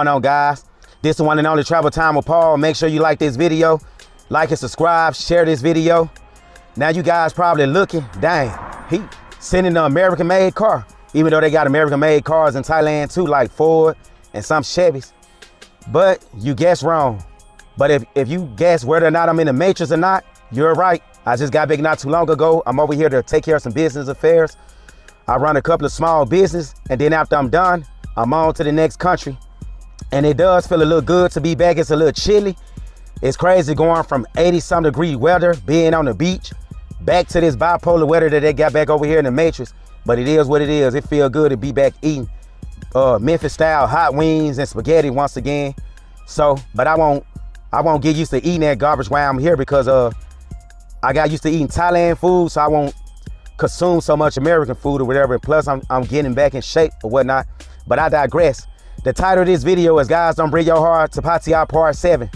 going on, guys? This is one and only Travel Time with Paul. Make sure you like this video, like and subscribe, share this video. Now you guys probably looking, dang, he sending an American-made car. Even though they got American-made cars in Thailand too, like Ford and some Chevys. But you guess wrong. But if, if you guess whether or not I'm in the matrix or not, you're right. I just got big not too long ago. I'm over here to take care of some business affairs. I run a couple of small business, and then after I'm done, I'm on to the next country. And it does feel a little good to be back. It's a little chilly. It's crazy going from 80 some degree weather, being on the beach, back to this bipolar weather that they got back over here in the Matrix. But it is what it is. It feel good to be back eating uh, Memphis style hot wings and spaghetti once again. So, but I won't, I won't get used to eating that garbage while I'm here because uh, I got used to eating Thailand food, so I won't consume so much American food or whatever. Plus, I'm, I'm getting back in shape or whatnot. But I digress. The title of this video is Guys Don't Bring Your Heart to Pattaya Part 7.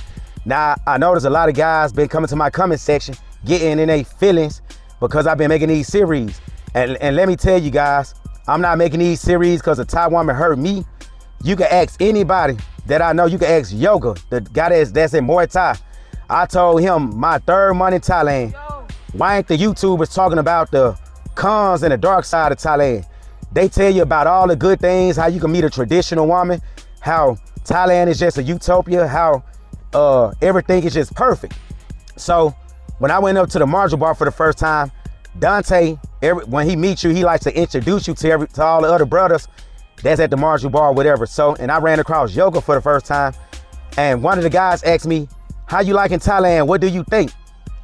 Now, I notice a lot of guys been coming to my comment section, getting in their feelings because I've been making these series. And, and let me tell you guys, I'm not making these series because a Thai woman hurt me. You can ask anybody that I know. You can ask Yoga, the guy that's, that's in Muay Thai. I told him my third month in Thailand. Why ain't the YouTubers talking about the cons and the dark side of Thailand? They tell you about all the good things, how you can meet a traditional woman, how Thailand is just a utopia, how uh, everything is just perfect. So when I went up to the Marshall Bar for the first time, Dante, every, when he meets you, he likes to introduce you to every to all the other brothers that's at the Marshall Bar, whatever. So, and I ran across yoga for the first time, and one of the guys asked me, "How you like in Thailand? What do you think?"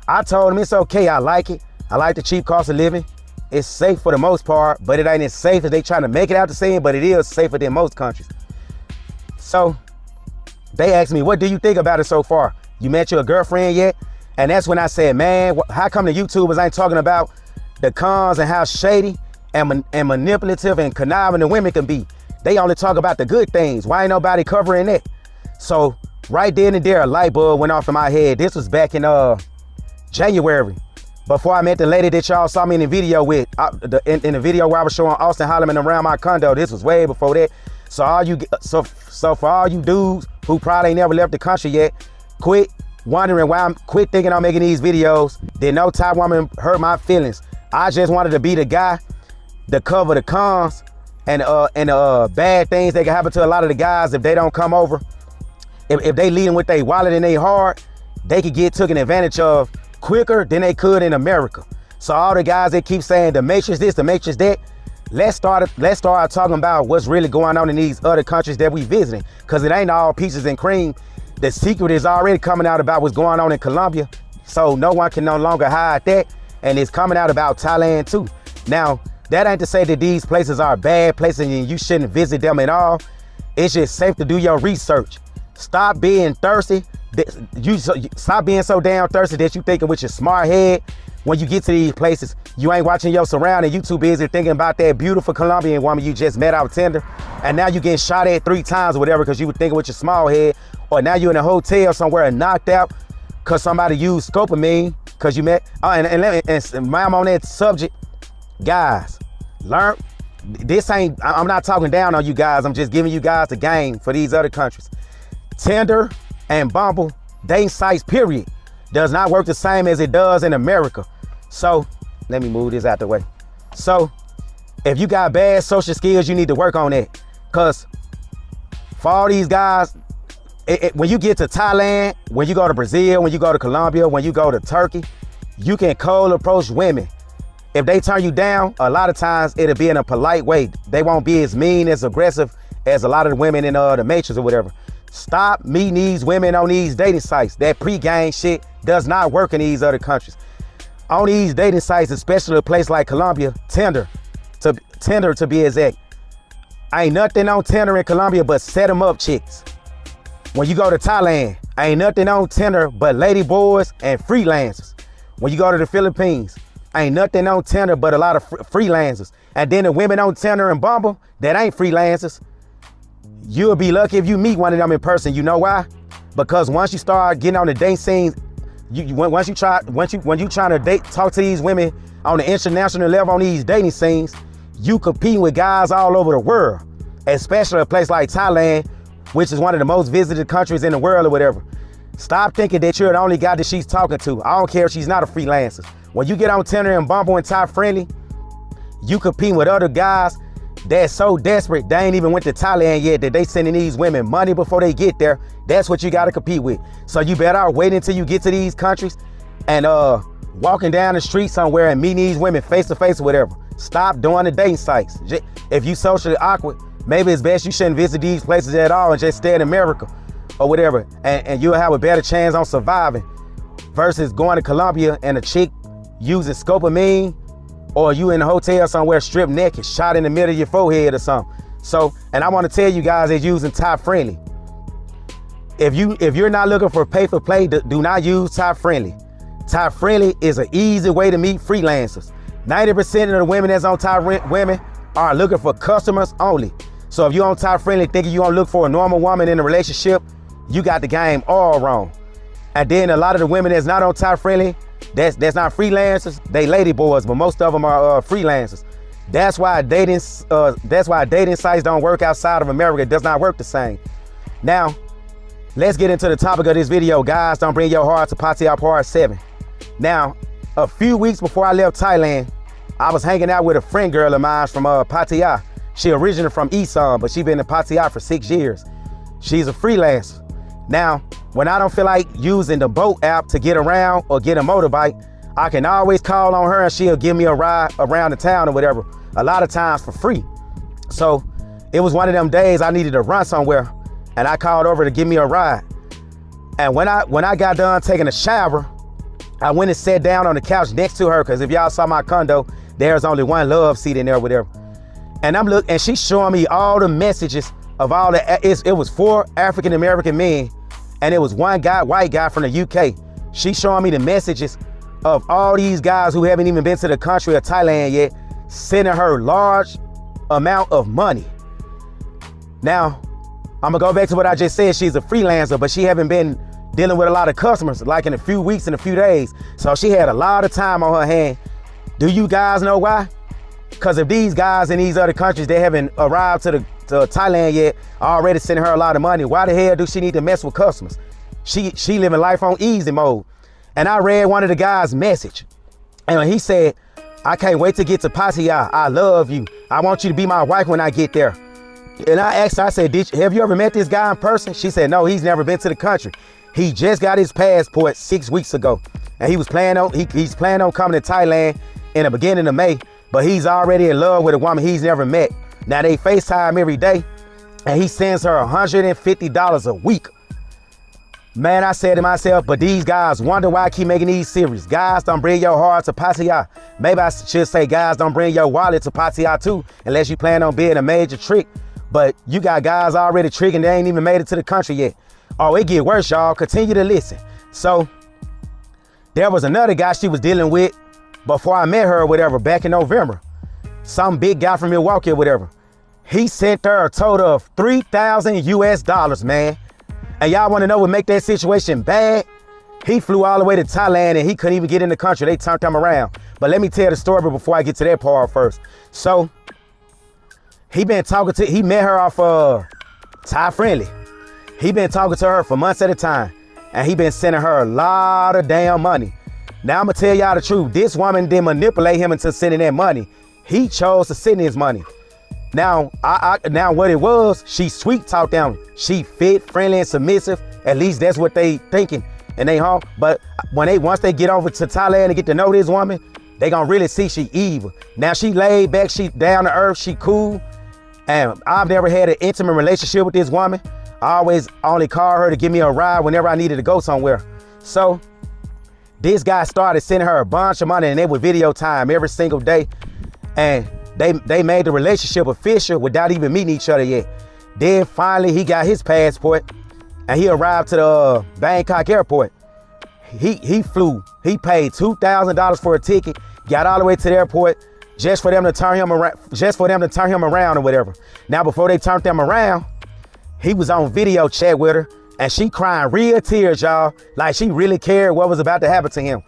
I told him it's okay. I like it. I like the cheap cost of living. It's safe for the most part, but it ain't as safe as they trying to make it out to saying, but it is safer than most countries. So they asked me, what do you think about it so far? You met your girlfriend yet? And that's when I said, man, how come the YouTubers ain't talking about the cons and how shady and, and manipulative and conniving the women can be? They only talk about the good things. Why ain't nobody covering that? So right then and there, a light bulb went off in my head. This was back in uh January before I met the lady that y'all saw me in the video with, uh, the, in, in, the video where I was showing Austin Holloman around my condo, this was way before that. So all you, so so for all you dudes who probably never left the country yet, quit wondering why I'm, quit thinking I'm making these videos. Did no Thai woman hurt my feelings. I just wanted to be the guy to cover the cons and uh and uh bad things that can happen to a lot of the guys if they don't come over. If, if they leading with their wallet and they heart, they could get taken advantage of quicker than they could in America. So all the guys that keep saying the matrix this, the matrix that, let's start let's start talking about what's really going on in these other countries that we visiting. Cause it ain't all pieces and cream. The secret is already coming out about what's going on in Colombia. So no one can no longer hide that. And it's coming out about Thailand too. Now, that ain't to say that these places are bad places and you shouldn't visit them at all. It's just safe to do your research. Stop being thirsty you stop being so damn thirsty that you thinking with your smart head when you get to these places, you ain't watching your surrounding. You too busy thinking about that beautiful Colombian woman you just met out Tinder. And now you getting shot at three times or whatever because you were thinking with your small head. Or now you're in a hotel somewhere and knocked out because somebody used scopolamine because you met. Oh, and, and, let me, and I'm on that subject. Guys, learn. This ain't, I'm not talking down on you guys. I'm just giving you guys the game for these other countries. Tinder, and Bumble dating sites, period, does not work the same as it does in America. So let me move this out the way. So if you got bad social skills, you need to work on it. Cause for all these guys, it, it, when you get to Thailand, when you go to Brazil, when you go to Colombia, when you go to Turkey, you can cold approach women. If they turn you down, a lot of times it'll be in a polite way. They won't be as mean, as aggressive as a lot of the women in uh, the Matrix or whatever. Stop meeting these women on these dating sites. That pre-game shit does not work in these other countries. On these dating sites, especially a place like Colombia, Tinder, to Tinder to be exact. Ain't nothing on Tinder in Colombia but set them up chicks. When you go to Thailand, ain't nothing on Tinder but lady boys and freelancers. When you go to the Philippines, ain't nothing on Tinder but a lot of freelancers. And then the women on Tinder and Bumble that ain't freelancers, You'll be lucky if you meet one of them in person. You know why? Because once you start getting on the date scene, you, you once you try once you when you trying to date talk to these women on the international level on these dating scenes, you competing with guys all over the world, especially a place like Thailand, which is one of the most visited countries in the world or whatever. Stop thinking that you're the only guy that she's talking to. I don't care if she's not a freelancer. When you get on Tinder and Bumble and Thai Friendly, you compete with other guys that's so desperate they ain't even went to Thailand yet that they sending these women money before they get there. That's what you gotta compete with. So you better wait until you get to these countries and uh walking down the street somewhere and meeting these women face to face or whatever. Stop doing the dating sites. If you socially awkward, maybe it's best you shouldn't visit these places at all and just stay in America or whatever. And, and you'll have a better chance on surviving versus going to Colombia and a chick using scopolamine or you in a hotel somewhere stripped naked, shot in the middle of your forehead or something. So, and I want to tell you guys that using Thai Friendly. If you if you're not looking for pay for play, do not use Thai Friendly. Thai Friendly is an easy way to meet freelancers. 90% of the women that's on Top Women are looking for customers only. So if you're on Thai Friendly thinking you're gonna look for a normal woman in a relationship, you got the game all wrong. And then a lot of the women that's not on Thai Friendly, that's that's not freelancers, they lady boys, but most of them are uh, freelancers. That's why dating uh, that's why dating sites don't work outside of America. It does not work the same. Now, let's get into the topic of this video. Guys, don't bring your heart to Pattaya Part 7. Now, a few weeks before I left Thailand, I was hanging out with a friend girl of mine from uh, Pattaya. She originated from Isan, but she's been in Pattaya for six years. She's a freelancer. Now, when I don't feel like using the Bolt app to get around or get a motorbike, I can always call on her and she'll give me a ride around the town or whatever, a lot of times for free. So it was one of them days I needed to run somewhere and I called over to give me a ride. And when I when I got done taking a shower, I went and sat down on the couch next to her because if y'all saw my condo, there's only one love seat in there with her. And I'm looking, and she's showing me all the messages of all the. it was four African American men, and it was one guy, white guy from the UK. She's showing me the messages of all these guys who haven't even been to the country of Thailand yet, sending her large amount of money. Now, I'm gonna go back to what I just said. She's a freelancer, but she haven't been dealing with a lot of customers, like in a few weeks and a few days. So she had a lot of time on her hand. Do you guys know why? Because if these guys in these other countries, they haven't arrived to, the, to Thailand yet, already sending her a lot of money, why the hell do she need to mess with customers? She, she living life on easy mode. And I read one of the guys' message. And he said, I can't wait to get to Pattaya. I love you. I want you to be my wife when I get there. And I asked I said, Did you, have you ever met this guy in person? She said, no, he's never been to the country. He just got his passport six weeks ago, and he was planning on he, he's planning on coming to Thailand in the beginning of May. But he's already in love with a woman he's never met. Now they FaceTime every day, and he sends her $150 a week. Man, I said to myself, but these guys wonder why I keep making these series. Guys, don't bring your heart to Pattaya. Maybe I should say, guys, don't bring your wallet to Pattaya too, unless you plan on being a major trick. But you got guys already tricking, they ain't even made it to the country yet. Oh, it get worse, y'all. Continue to listen. So there was another guy she was dealing with before I met her or whatever back in November. Some big guy from Milwaukee or whatever. He sent her a total of 3,000 US dollars, man. And y'all want to know what make that situation bad? He flew all the way to Thailand and he couldn't even get in the country. They turned him around. But let me tell the story before I get to that part first. So he been talking to, he met her off uh, Thai Friendly. He been talking to her for months at a time, and he been sending her a lot of damn money. Now I'm gonna tell y'all the truth. This woman didn't manipulate him into sending that money. He chose to send his money. Now, I, I now what it was, she sweet talked them. She fit, friendly, and submissive. At least that's what they thinking. And they home. But when they once they get over to Thailand and get to know this woman, they gonna really see she evil. Now she laid back, she down to earth, she cool. And I've never had an intimate relationship with this woman. I always only call her to give me a ride whenever I needed to go somewhere. So this guy started sending her a bunch of money and they would video time every single day. And they they made the relationship official without even meeting each other yet. Then finally he got his passport and he arrived to the uh, Bangkok airport. He he flew. He paid two thousand dollars for a ticket, got all the way to the airport just for them to turn him around, just for them to turn him around or whatever. Now before they turned them around, he was on video chat with her and she crying real tears, y'all. Like she really cared what was about to happen to him.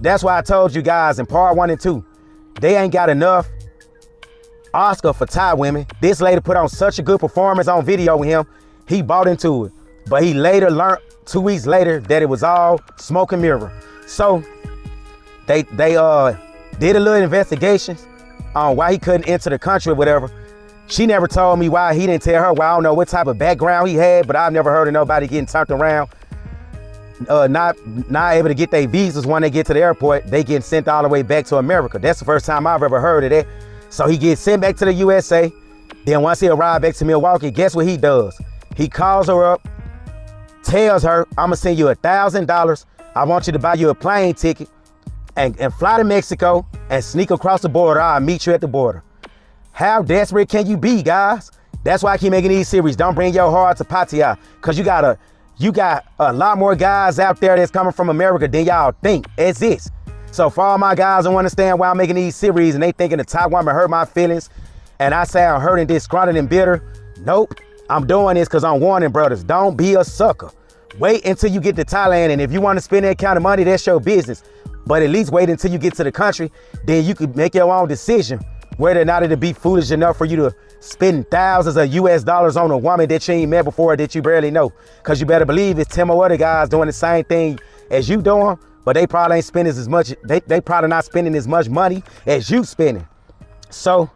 That's why I told you guys in part one and two, they ain't got enough Oscar for Thai women. This lady put on such a good performance on video with him. He bought into it. But he later learned two weeks later that it was all smoke and mirror. So they they uh did a little investigation on why he couldn't enter the country or whatever. She never told me why he didn't tell her. Well, I don't know what type of background he had, but I've never heard of nobody getting turned around. Uh, not not able to get their visas when they get to the airport. They get sent all the way back to America. That's the first time I've ever heard of that. So he gets sent back to the USA. Then once he arrived back to Milwaukee, guess what he does? He calls her up, tells her, I'm gonna send you a thousand dollars. I want you to buy you a plane ticket and, and fly to Mexico and sneak across the border. I'll meet you at the border. How desperate can you be, guys? That's why I keep making these series. Don't bring your heart to Pattaya. Cause you got a you got a lot more guys out there that's coming from America than y'all think exists. So for all my guys don't understand why I'm making these series and they thinking the top woman hurt my feelings and I say I'm hurting, disgruntled, and bitter. Nope. I'm doing this because I'm warning brothers. Don't be a sucker. Wait until you get to Thailand, and if you want to spend that kind of money, that's your business. But at least wait until you get to the country, then you could make your own decision whether or not it'll be foolish enough for you to spend thousands of US dollars on a woman that you ain't met before that you barely know. Cause you better believe it's 10 more other guys doing the same thing as you doing, but they probably ain't spending as much, they, they probably not spending as much money as you spending. So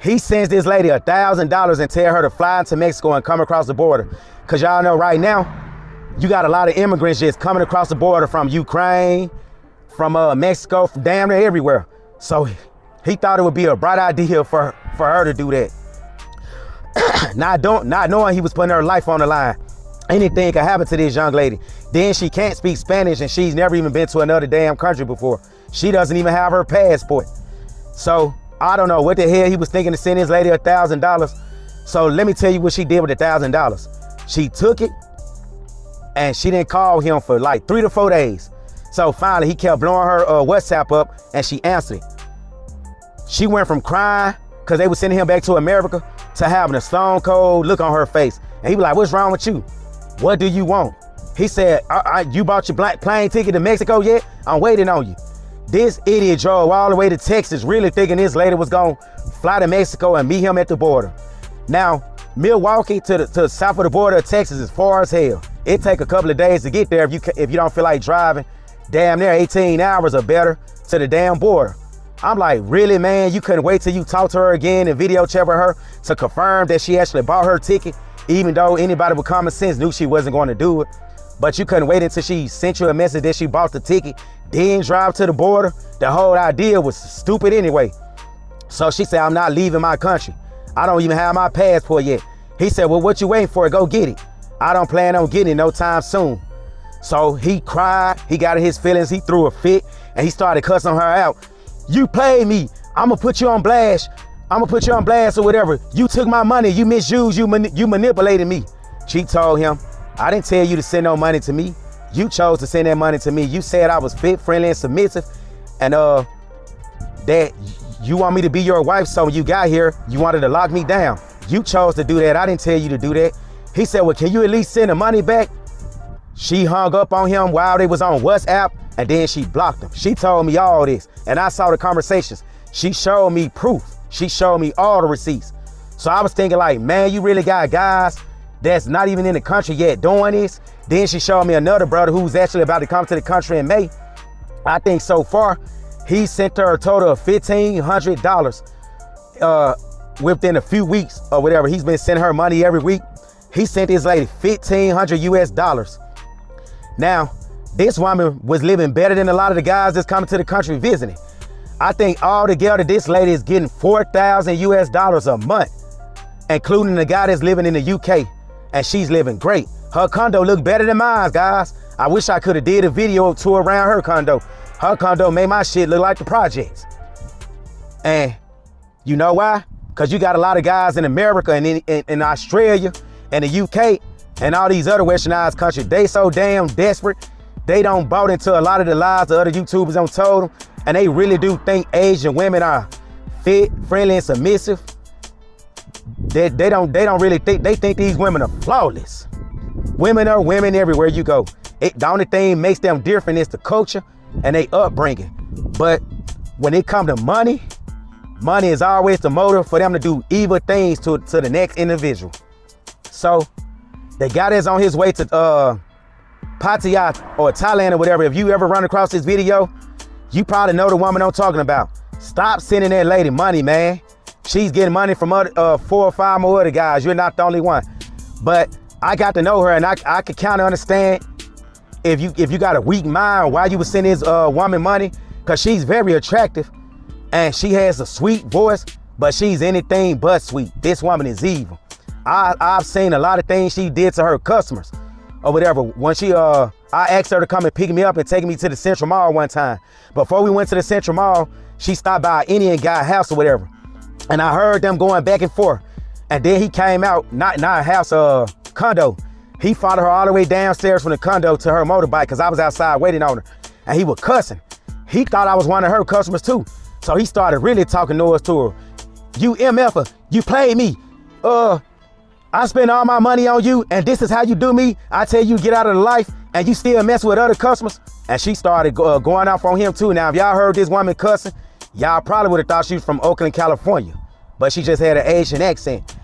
he sends this lady a thousand dollars and tell her to fly into Mexico and come across the border. Cause y'all know right now, you got a lot of immigrants just coming across the border from Ukraine, from uh, Mexico, from damn near everywhere. So he thought it would be a bright idea for, for her to do that. not, don't, not knowing he was putting her life on the line. Anything could happen to this young lady. Then she can't speak Spanish and she's never even been to another damn country before. She doesn't even have her passport. So I don't know what the hell he was thinking to send his lady a thousand dollars. So let me tell you what she did with a thousand dollars. She took it and she didn't call him for like three to four days. So finally he kept blowing her uh, WhatsApp up and she answered it. She went from crying because they were sending him back to America to having a stone cold look on her face. And he was like, what's wrong with you? What do you want? He said, I, I, you bought your black plane ticket to Mexico yet? I'm waiting on you. This idiot drove all the way to Texas, really thinking this lady was gonna fly to Mexico and meet him at the border. Now, Milwaukee to the to the south of the border of Texas is far as hell. It take a couple of days to get there if you if you don't feel like driving. Damn near 18 hours or better to the damn border. I'm like, really, man? You couldn't wait till you talk to her again and video chat with her to confirm that she actually bought her ticket, even though anybody with common sense knew she wasn't going to do it. But you couldn't wait until she sent you a message that she bought the ticket, then drive to the border. The whole idea was stupid anyway. So she said, I'm not leaving my country. I don't even have my passport yet. He said, well, what you waiting for? Go get it. I don't plan on getting it no time soon. So he cried, he got in his feelings, he threw a fit, and he started cussing her out. You played me. I'ma put you on blast. I'ma put you on blast or whatever. You took my money. You misused. You mani you manipulated me. She told him, I didn't tell you to send no money to me. You chose to send that money to me. You said I was fit, friendly, and submissive, and uh, that you want me to be your wife. So when you got here, you wanted to lock me down. You chose to do that. I didn't tell you to do that. He said, Well, can you at least send the money back? She hung up on him while they was on WhatsApp, and then she blocked him. She told me all this, and I saw the conversations. She showed me proof. She showed me all the receipts. So I was thinking, like, man, you really got guys that's not even in the country yet doing this. Then she showed me another brother who's actually about to come to the country in May. I think so far, he sent her a total of $1,500 uh, within a few weeks or whatever. He's been sending her money every week. He sent this lady 1,500 US dollars. Now, this woman was living better than a lot of the guys that's coming to the country visiting. I think all together, this lady is getting 4,000 US dollars a month, including the guy that's living in the UK and she's living great. Her condo look better than mine, guys. I wish I could have did a video tour around her condo. Her condo made my shit look like the projects. And you know why? Because you got a lot of guys in America and in, in, in, Australia and the UK and all these other westernized countries. They so damn desperate. They don't bought into a lot of the lies the other YouTubers don't told them. And they really do think Asian women are fit, friendly, and submissive. They, they don't they don't really think they think these women are flawless. Women are women everywhere you go. It, the only thing makes them different is the culture and they upbringing. But when it come to money, money is always the motive for them to do evil things to, to the next individual. So The guy that's on his way to uh, Pattaya or Thailand or whatever, if you ever run across this video, you probably know the woman I'm talking about. Stop sending that lady money, man. She's getting money from other, uh, four or five more other guys. You're not the only one. But I got to know her, and I, I could kind of understand if you if you got a weak mind why you would send this uh, woman money, because she's very attractive, and she has a sweet voice, but she's anything but sweet. This woman is evil. I, I've seen a lot of things she did to her customers or whatever. When she uh I asked her to come and pick me up and take me to the Central Mall one time. Before we went to the Central Mall, she stopped by an Indian guy house or whatever. And I heard them going back and forth. And then he came out, not not house, uh condo. He followed her all the way downstairs from the condo to her motorbike because I was outside waiting on her. And he was cussing. He thought I was one of her customers too. So he started really talking noise to her. You MFer, you played me. Uh, I spend all my money on you, and this is how you do me. I tell you, get out of the life, and you still mess with other customers. And she started uh, going off on him too. Now, if y'all heard this woman cussing, y'all probably would have thought she was from Oakland, California, but she just had an Asian accent.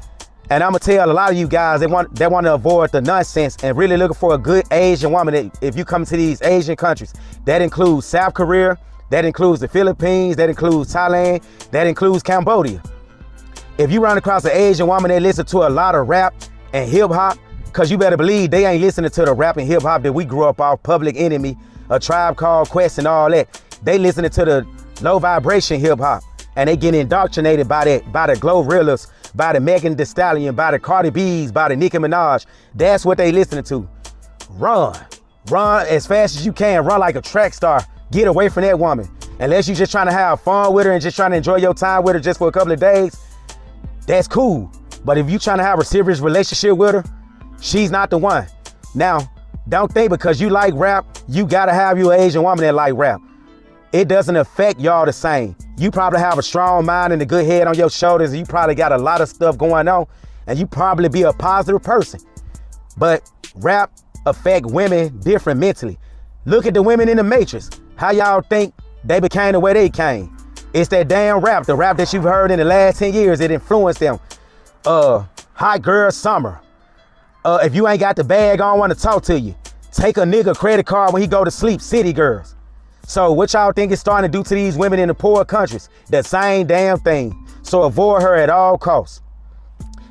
And I'm gonna tell a lot of you guys they want they want to avoid the nonsense and really looking for a good Asian woman. That if you come to these Asian countries, that includes South Korea, that includes the Philippines, that includes Thailand, that includes Cambodia. If you run across an Asian woman that listen to a lot of rap and hip hop, cause you better believe they ain't listening to the rap and hip hop that we grew up off Public Enemy, a tribe called Quest and all that. They listening to the low vibration hip hop and they getting indoctrinated by that, by the GloRillas, by the Megan Thee Stallion, by the Cardi B's, by the Nicki Minaj. That's what they listening to. Run, run as fast as you can. Run like a track star. Get away from that woman. Unless you just trying to have fun with her and just trying to enjoy your time with her just for a couple of days, that's cool. But if you trying to have a serious relationship with her, she's not the one. Now, don't think because you like rap, you gotta have you an Asian woman that like rap. It doesn't affect y'all the same. You probably have a strong mind and a good head on your shoulders. And you probably got a lot of stuff going on, and you probably be a positive person. But rap affect women different mentally. Look at the women in the Matrix. How y'all think they became the way they came? It's that damn rap, the rap that you've heard in the last 10 years, it influenced them. Uh, Hot Girl Summer. Uh, if you ain't got the bag, I don't want to talk to you. Take a nigga credit card when he go to sleep, City Girls. So what y'all think is starting to do to these women in the poor countries? The same damn thing. So avoid her at all costs.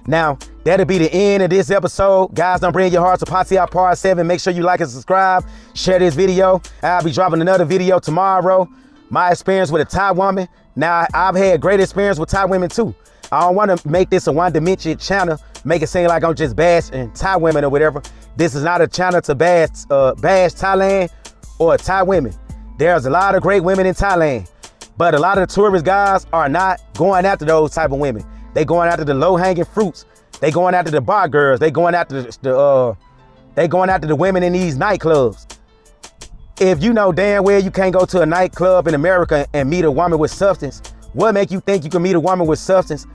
Now, that'll be the end of this episode. Guys, don't bring your hearts to Pattaya Part 7. Make sure you like and subscribe. Share this video. I'll be dropping another video tomorrow my experience with a Thai woman. Now, I've had great experience with Thai women too. I don't want to make this a one-dimensional channel, make it seem like I'm just bashing Thai women or whatever. This is not a channel to bash, uh, bash Thailand or Thai women. There's a lot of great women in Thailand, but a lot of the tourist guys are not going after those type of women. They going after the low-hanging fruits. They going after the bar girls. They going after the, the uh, they going after the women in these nightclubs if you know damn well you can't go to a nightclub in America and meet a woman with substance, what make you think you can meet a woman with substance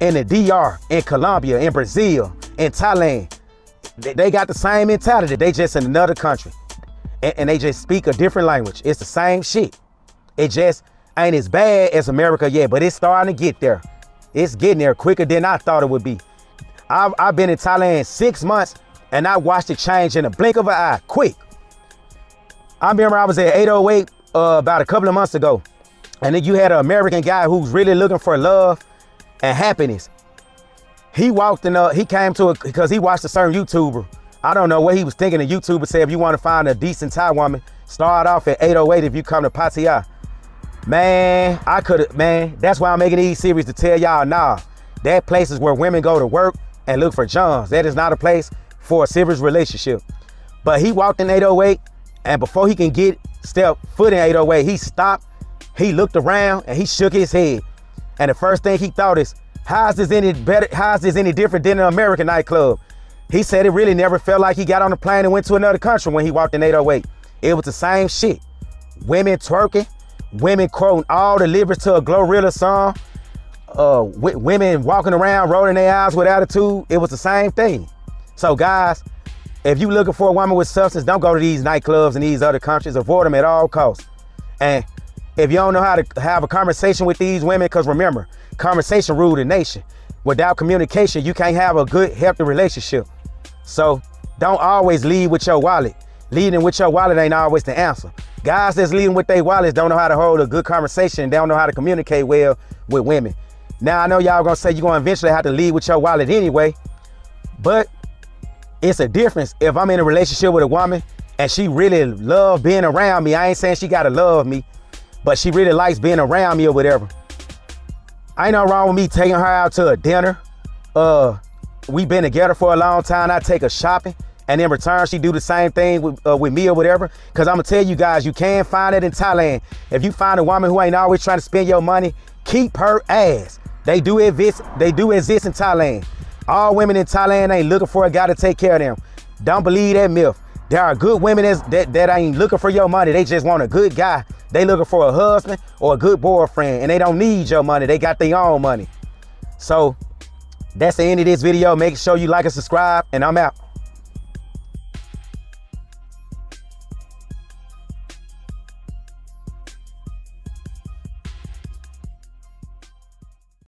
in the DR, in Colombia, in Brazil, in Thailand? They got the same mentality. They just in another country. And, they just speak a different language. It's the same shit. It just ain't as bad as America yet, but it's starting to get there. It's getting there quicker than I thought it would be. I've, I've been in Thailand six months and I watched it change in a blink of an eye, quick. I remember I was at 808 uh, about a couple of months ago, and then you had an American guy who's really looking for love and happiness. He walked in, uh, he came to it because he watched a certain YouTuber. I don't know what he was thinking. The YouTuber said, if you want to find a decent Thai woman, start off at 808 if you come to Pattaya. Man, I could have, man, that's why I'm making these series to tell y'all, nah, that place is where women go to work and look for Johns. That is not a place for a serious relationship. But he walked in 808 and before he can get step foot in 808, he stopped, he looked around, and he shook his head. And the first thing he thought is, how is this any better? How is this any different than an American nightclub? He said it really never felt like he got on a plane and went to another country when he walked in 808. It was the same shit. Women twerking, women quoting all the lyrics to a Glorilla song, uh, women walking around rolling their eyes with attitude. It was the same thing. So guys, if you looking for a woman with substance, don't go to these nightclubs and these other countries. Avoid them at all costs. And if you don't know how to have a conversation with these women, because remember, conversation rule the nation. Without communication, you can't have a good, healthy relationship. So don't always lead with your wallet. Leading with your wallet ain't always the answer. Guys that's leading with their wallets don't know how to hold a good conversation. They don't know how to communicate well with women. Now I know y'all gonna say you're gonna eventually have to lead with your wallet anyway, but it's a difference if I'm in a relationship with a woman and she really love being around me. I ain't saying she gotta love me, but she really likes being around me or whatever. Ain't no wrong with me taking her out to a dinner. Uh, we been together for a long time. I take her shopping, and in return, she do the same thing with, uh, with me or whatever. Cause I'm gonna tell you guys, you can find it in Thailand. If you find a woman who ain't always trying to spend your money, keep her ass. They do exist. They do exist in Thailand. All women in Thailand ain't looking for a guy to take care of them. Don't believe that myth. There are good women that, that ain't looking for your money. They just want a good guy. They looking for a husband or a good boyfriend, and they don't need your money. They got their own money. So that's the end of this video. Make sure you like and subscribe, and I'm out.